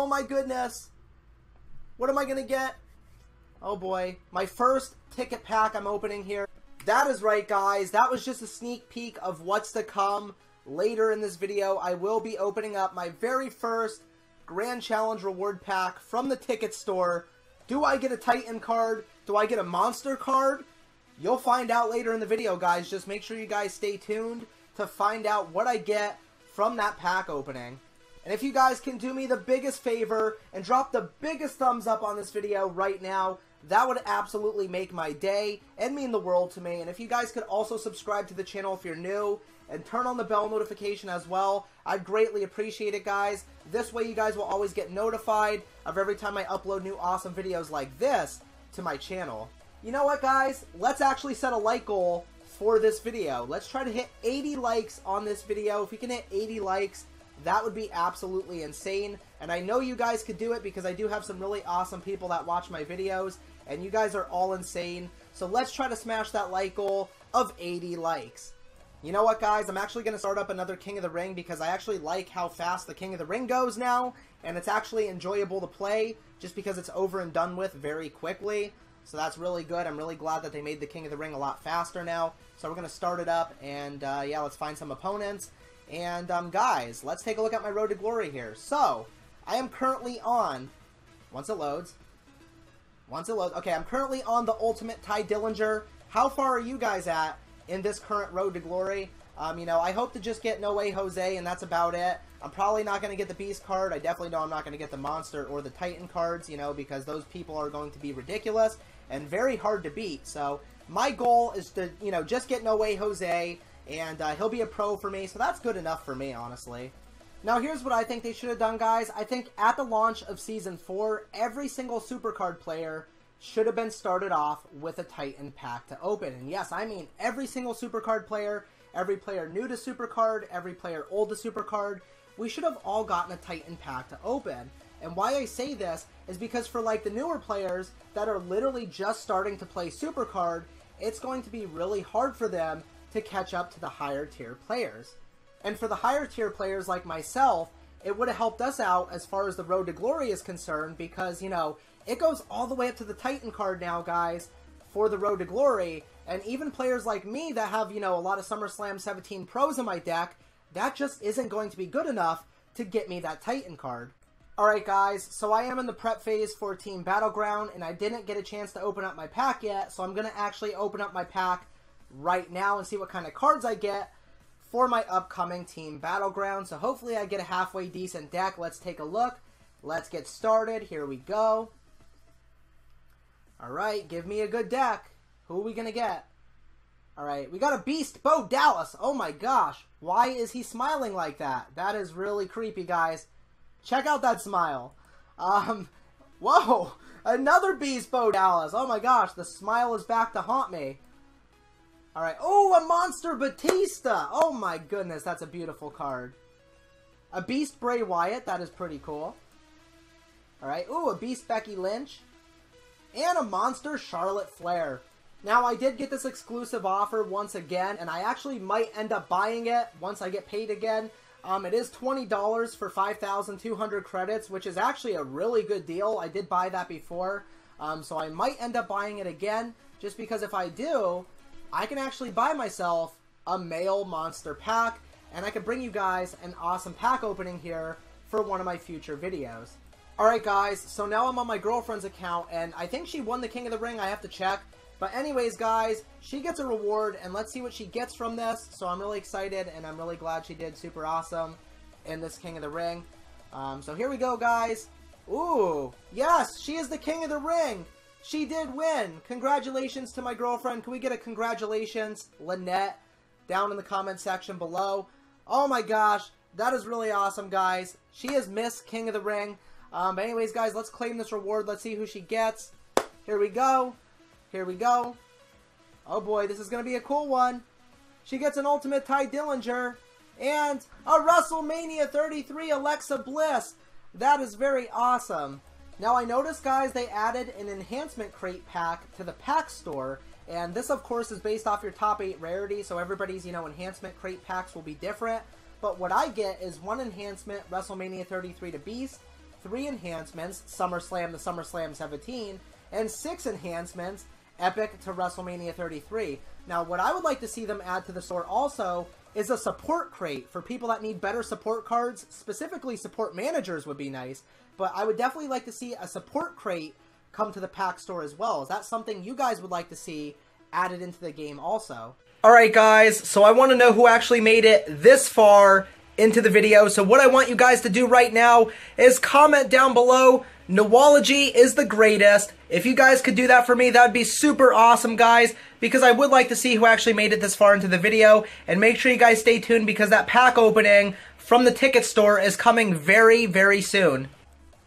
Oh my goodness. What am I going to get? Oh boy. My first ticket pack I'm opening here. That is right, guys. That was just a sneak peek of what's to come. Later in this video, I will be opening up my very first Grand Challenge reward pack from the ticket store. Do I get a Titan card? Do I get a Monster card? You'll find out later in the video, guys. Just make sure you guys stay tuned to find out what I get from that pack opening. And if you guys can do me the biggest favor and drop the biggest thumbs up on this video right now, that would absolutely make my day and mean the world to me. And if you guys could also subscribe to the channel if you're new and turn on the bell notification as well, I'd greatly appreciate it, guys. This way you guys will always get notified of every time I upload new awesome videos like this to my channel. You know what, guys? Let's actually set a like goal for this video. Let's try to hit 80 likes on this video. If we can hit 80 likes, that would be absolutely insane. And I know you guys could do it because I do have some really awesome people that watch my videos. And you guys are all insane. So let's try to smash that like goal of 80 likes. You know what, guys? I'm actually going to start up another King of the Ring because I actually like how fast the King of the Ring goes now. And it's actually enjoyable to play just because it's over and done with very quickly. So that's really good. I'm really glad that they made the King of the Ring a lot faster now. So we're going to start it up, and uh, yeah, let's find some opponents. And um, guys, let's take a look at my Road to Glory here. So, I am currently on, once it loads, once it loads, okay, I'm currently on the Ultimate Tye Dillinger. How far are you guys at in this current Road to Glory? Um, you know, I hope to just get No Way Jose, and that's about it. I'm probably not going to get the Beast card. I definitely know I'm not going to get the Monster or the Titan cards, you know, because those people are going to be ridiculous and very hard to beat. So my goal is to, you know, just get No Way Jose, and uh, he'll be a pro for me, so that's good enough for me, honestly. Now, here's what I think they should have done, guys. I think at the launch of Season 4, every single Supercard player should have been started off with a Titan pack to open. And yes, I mean every single Supercard player, every player new to Supercard, every player old to Supercard, we should have all gotten a Titan pack to open. And why I say this is because for like the newer players that are literally just starting to play Supercard, it's going to be really hard for them to catch up to the higher tier players. And for the higher tier players like myself, it would have helped us out as far as the road to glory is concerned because, you know, it goes all the way up to the Titan card now, guys, for the road to glory. And even players like me that have, you know, a lot of SummerSlam 17 pros in my deck, that just isn't going to be good enough to get me that Titan card. Alright guys, so I am in the prep phase for Team Battleground, and I didn't get a chance to open up my pack yet, so I'm going to actually open up my pack right now and see what kind of cards I get for my upcoming Team Battleground. So hopefully I get a halfway decent deck. Let's take a look. Let's get started. Here we go. Alright, give me a good deck. Who are we going to get? Alright, we got a Beast, Bo Dallas. Oh my gosh. Why is he smiling like that? That is really creepy, guys. Check out that smile. Um, whoa, another Beast Bo Dallas. Oh my gosh, the smile is back to haunt me. All right. Oh, a Monster Batista. Oh my goodness, that's a beautiful card. A Beast Bray Wyatt. That is pretty cool. All right. Ooh, a Beast Becky Lynch. And a Monster Charlotte Flair. Now, I did get this exclusive offer once again, and I actually might end up buying it once I get paid again. Um, it is $20 for 5,200 credits, which is actually a really good deal. I did buy that before, um, so I might end up buying it again, just because if I do, I can actually buy myself a male monster pack, and I can bring you guys an awesome pack opening here for one of my future videos. Alright guys, so now I'm on my girlfriend's account, and I think she won the King of the Ring, I have to check. But anyways, guys, she gets a reward, and let's see what she gets from this. So I'm really excited, and I'm really glad she did super awesome in this King of the Ring. Um, so here we go, guys. Ooh, yes, she is the King of the Ring. She did win. Congratulations to my girlfriend. Can we get a congratulations, Lynette, down in the comment section below? Oh my gosh, that is really awesome, guys. She is Miss King of the Ring. Um, but anyways, guys, let's claim this reward. Let's see who she gets. Here we go. Here we go. Oh boy, this is going to be a cool one. She gets an Ultimate Tye Dillinger and a WrestleMania 33 Alexa Bliss. That is very awesome. Now I noticed, guys, they added an enhancement crate pack to the pack store. And this, of course, is based off your top 8 rarity, so everybody's, you know, enhancement crate packs will be different. But what I get is one enhancement WrestleMania 33 to Beast, three enhancements, SummerSlam to SummerSlam 17, and six enhancements, Epic to WrestleMania 33. Now, what I would like to see them add to the store also is a support crate for people that need better support cards. Specifically, support managers would be nice, but I would definitely like to see a support crate come to the pack store as well. Is that something you guys would like to see added into the game also? Alright guys, so I want to know who actually made it this far into the video. So what I want you guys to do right now is comment down below. Noology is the greatest. If you guys could do that for me, that would be super awesome, guys, because I would like to see who actually made it this far into the video. And make sure you guys stay tuned because that pack opening from the ticket store is coming very, very soon.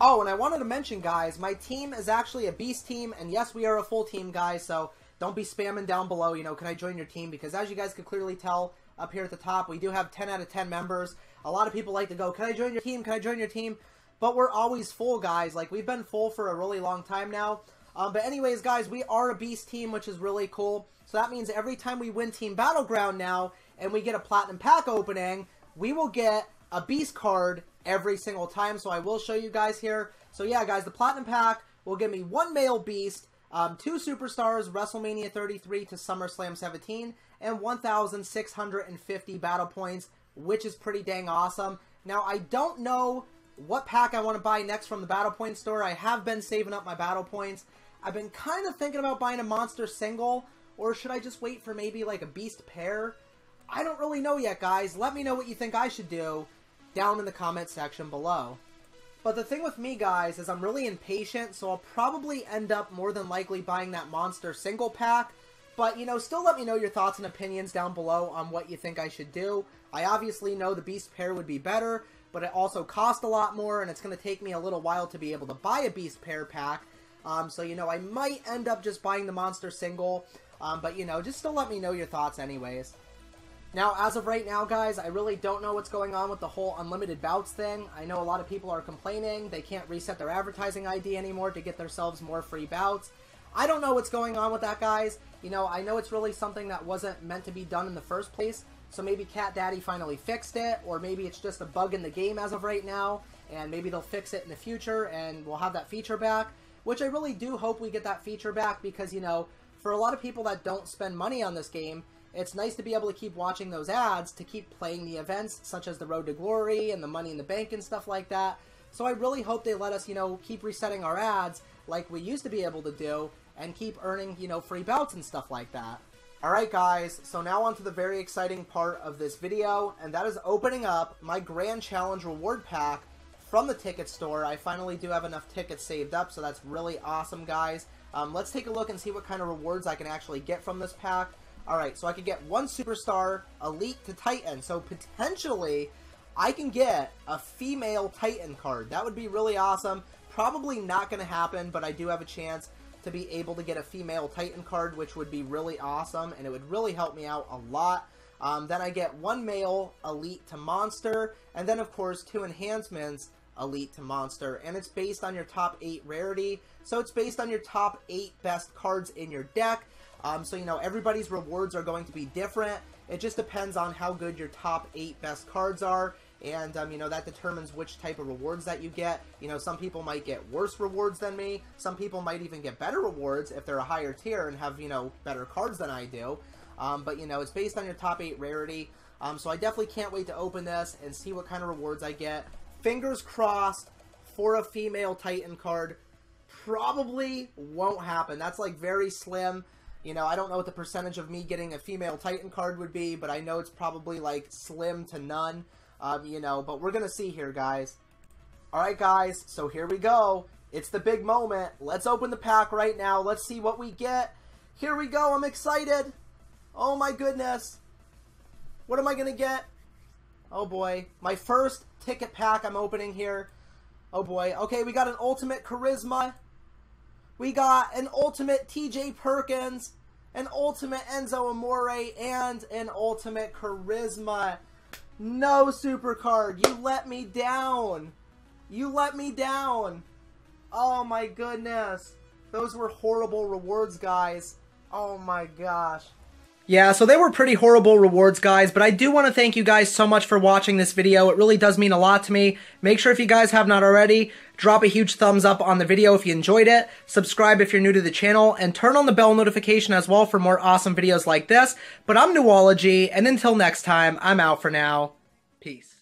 Oh, and I wanted to mention, guys, my team is actually a beast team, and yes, we are a full team, guys, so don't be spamming down below, you know, can I join your team? Because as you guys could clearly tell, up here at the top. We do have 10 out of 10 members. A lot of people like to go, can I join your team? Can I join your team? But we're always full, guys. Like, we've been full for a really long time now. Um, but anyways, guys, we are a Beast team, which is really cool. So that means every time we win Team Battleground now, and we get a Platinum Pack opening, we will get a Beast card every single time. So I will show you guys here. So yeah, guys, the Platinum Pack will give me one male Beast, um, two superstars, WrestleMania 33 to SummerSlam 17, and 1,650 battle points, which is pretty dang awesome. Now, I don't know what pack I want to buy next from the Battle Point store. I have been saving up my battle points. I've been kind of thinking about buying a monster single, or should I just wait for maybe like a beast pair? I don't really know yet, guys. Let me know what you think I should do down in the comment section below. But the thing with me, guys, is I'm really impatient, so I'll probably end up more than likely buying that monster single pack but, you know, still let me know your thoughts and opinions down below on what you think I should do. I obviously know the Beast pair would be better, but it also costs a lot more, and it's going to take me a little while to be able to buy a Beast pair pack. Um, so, you know, I might end up just buying the Monster single. Um, but, you know, just still let me know your thoughts anyways. Now, as of right now, guys, I really don't know what's going on with the whole unlimited bouts thing. I know a lot of people are complaining they can't reset their advertising ID anymore to get themselves more free bouts. I don't know what's going on with that, guys. You know, I know it's really something that wasn't meant to be done in the first place. So maybe Cat Daddy finally fixed it, or maybe it's just a bug in the game as of right now, and maybe they'll fix it in the future, and we'll have that feature back. Which I really do hope we get that feature back because, you know, for a lot of people that don't spend money on this game, it's nice to be able to keep watching those ads to keep playing the events such as the Road to Glory and the Money in the Bank and stuff like that. So I really hope they let us, you know, keep resetting our ads like we used to be able to do and keep earning, you know, free belts and stuff like that. Alright guys, so now on to the very exciting part of this video, and that is opening up my Grand Challenge Reward Pack from the ticket store. I finally do have enough tickets saved up, so that's really awesome, guys. Um, let's take a look and see what kind of rewards I can actually get from this pack. Alright, so I could get one Superstar, Elite to Titan, so potentially I can get a female Titan card. That would be really awesome. Probably not going to happen, but I do have a chance to be able to get a female Titan card, which would be really awesome, and it would really help me out a lot. Um, then I get one male Elite to Monster, and then of course two enhancements Elite to Monster, and it's based on your top 8 rarity, so it's based on your top 8 best cards in your deck. Um, so, you know, everybody's rewards are going to be different. It just depends on how good your top 8 best cards are, and um, you know that determines which type of rewards that you get. You know, some people might get worse rewards than me. Some people might even get better rewards if they're a higher tier and have you know better cards than I do. Um, but you know, it's based on your top eight rarity. Um, so I definitely can't wait to open this and see what kind of rewards I get. Fingers crossed for a female Titan card. Probably won't happen. That's like very slim. You know, I don't know what the percentage of me getting a female Titan card would be, but I know it's probably like slim to none. Um, you know, but we're going to see here, guys. Alright, guys, so here we go. It's the big moment. Let's open the pack right now. Let's see what we get. Here we go. I'm excited. Oh, my goodness. What am I going to get? Oh, boy. My first ticket pack I'm opening here. Oh, boy. Okay, we got an Ultimate Charisma. We got an Ultimate TJ Perkins, an Ultimate Enzo Amore, and an Ultimate Charisma. No, super card. You let me down. You let me down. Oh my goodness. Those were horrible rewards, guys. Oh my gosh. Yeah, so they were pretty horrible rewards, guys, but I do want to thank you guys so much for watching this video. It really does mean a lot to me. Make sure if you guys have not already, drop a huge thumbs up on the video if you enjoyed it, subscribe if you're new to the channel, and turn on the bell notification as well for more awesome videos like this. But I'm Noology, and until next time, I'm out for now. Peace.